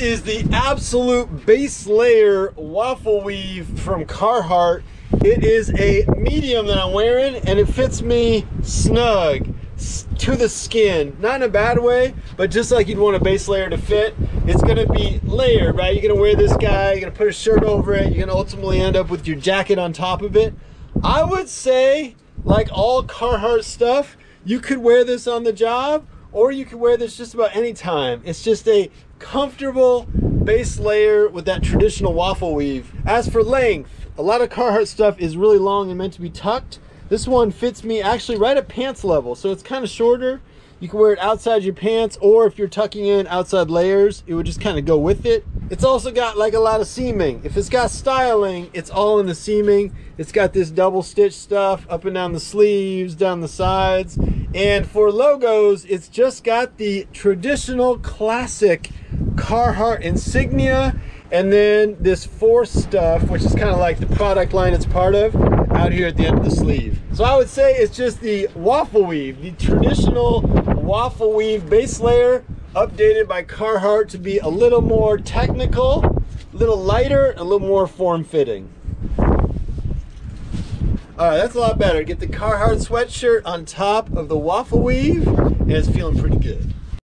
is the absolute base layer waffle weave from Carhartt. It is a medium that I'm wearing and it fits me snug to the skin. Not in a bad way, but just like you'd want a base layer to fit. It's gonna be layered, right? You're gonna wear this guy, you're gonna put a shirt over it, you're gonna ultimately end up with your jacket on top of it. I would say, like all Carhartt stuff, you could wear this on the job or you can wear this just about any time. It's just a comfortable base layer with that traditional waffle weave. As for length, a lot of Carhartt stuff is really long and meant to be tucked. This one fits me actually right at pants level, so it's kind of shorter. You can wear it outside your pants, or if you're tucking in outside layers, it would just kind of go with it. It's also got like a lot of seaming. If it's got styling, it's all in the seaming. It's got this double stitch stuff up and down the sleeves, down the sides. And for logos, it's just got the traditional classic Carhartt insignia and then this force stuff, which is kind of like the product line it's part of, out here at the end of the sleeve. So I would say it's just the waffle weave, the traditional waffle weave base layer, updated by Carhartt to be a little more technical, a little lighter, a little more form-fitting. All right, that's a lot better. Get the Carhartt sweatshirt on top of the waffle weave, and it's feeling pretty good.